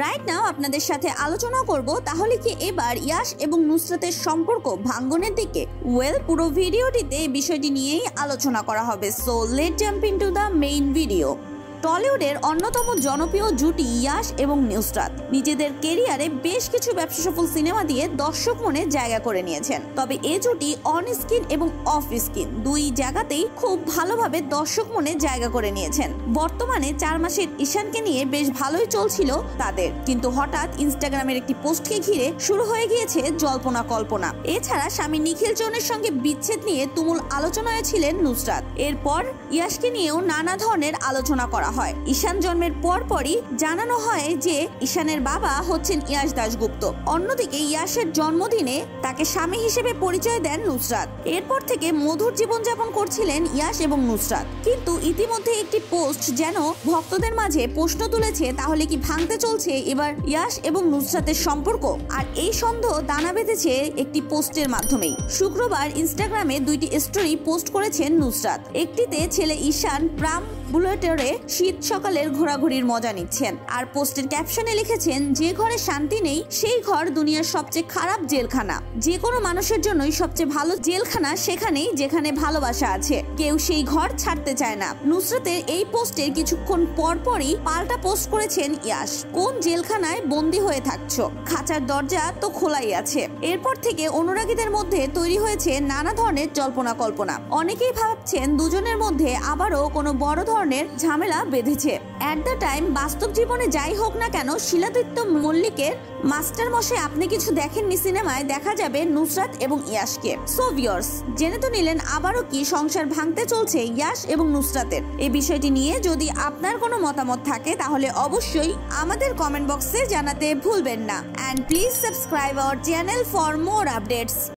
Right now আপনাদের সাথে আলোচনা করব। তাহলে কি এবার ইয়াশ এবং নুসরাতের সম্পর্ক ভাঙ্গনের দিকে? ওয়েল পুরো ভিডিওটিতে বিষয়টি নিয়েই আলোচনা করা হবে। So let jump into the main video টলিউডের অন্যতম জনপ্রিয় জুটি ইয়াশ এবং নিউস্টাত নিজেদের কেরিয়ারে বেশ কিছু ব্যবসা সফল সিনেমা দিয়ে দর্শক মনে জায়গা করে নিয়েছেন। তবে এ জুটি অন স্ক্রিন এবং অফ স্ক্রিন দুই জায়গাতেই খুব ভালোভাবে দর্শক মনে জায়গা করে নিয়েছেন। বর্তমানে চার মাসের ঈশানকে নিয়ে বেশ ভালোই চলছিল তাদের। কিন্তু হঠাৎ ইনস্টাগ্রামের একটি পোস্টকে ঘিরে শুরু হয়ে গিয়েছে জল্পনা কল্পনা। এছাড়া স্বামী নিখিল চৌনের সঙ্গে বিচ্ছেদ নিয়ে তুমুল আলোচনায় ছিলেন নুসরাত। এরপর ইয়াশকে নিয়েও নানা ধরনের আলোচনা করা হয়। ঈশান জন্মের পরপরই জানানো হয় যে, ঈশানের বাবা হচ্ছেন ইয়াশ দাশগুপ্ত। অন্যদিকে ইয়াশের জন্মদিনে তাকে স্বামী হিসেবে পরিচয় দেন নুসরাত। এরপর থেকে মধুর জীবনযাপন করছিলেন ইয়াশ এবং নুসরাত। কিন্তু ইতিমধ্যে একটি পোস্ট যেন ভক্তদের মাঝে প্রশ্ন তুলেছে, তাহলে কি ভাঙতে চলছে? এবার ইয়াশ এবং নুসরাতের সম্পর্ক। আর এই সন্দেহ দানা বেঁধেছে একটি পোস্টের মাধ্যমেই। শুক্রবার ইনস্টাগ্রামে দুইটি স্টোরি পোস্ট করেছেন নুসরাত। একটিতে ছেলে ঈশান প্রাম বুলেটরে শীত সকালের ঘোরাঘুরির মজা নিচ্ছেন। আর পোস্টের ক্যাপশনে লিখেছেন, যে ঘরে শান্তি নেই, সেই ঘর দুনিয়ার সবচেয়ে খারাপ জেলখানা। যে কোনো মানুষের জন্যই সবচেয়ে ভালো জেলখানা সেখানেই যেখানে ভালোবাসা আছে। কেউ সেই ঘর ছাড়তে চায় না। নুসরতের এই পোস্টের কিছুক্ষণ পরপরই পাল্টা পোস্ট করেছেন ইয়াশ কোন জেলখানায় বন্দি হয়ে থাকছো? খাঁচার দরজা তো খোলাই আছে। এরপর থেকে অনুরাগীদের মধ্যে তৈরি হয়েছে নানা ধরনের জল্পনা কল্পনা। অনেকেই ভাবছেন দুজনের মধ্যে আবারও কোনো বড় ধরনের ঝামেলা বেঁধেছে। অ্যাট দ্য টাইম বাস্তব জীবনে যাই হোক না কেন, শিলাদিত্য মল্লিকের মাস্টার মশাই আপনি কিছু দেখেননি সিনেমায়, দেখা যাবে নুসরাত এবং ইয়াশকে। সো ভিউয়ার্স জেনে তো নিলেন আবারও কি সংসার ভাঙতে চলছে ইয়াশ এবং নুসরাতের। এই বিষয়টি নিয়ে যদি আপনার কোনো মতামত থাকে, তাহলে অবশ্যই আমাদের কমেন্ট বক্সে জানাতে ভুলবেন না। And please subscribe our channel for more updates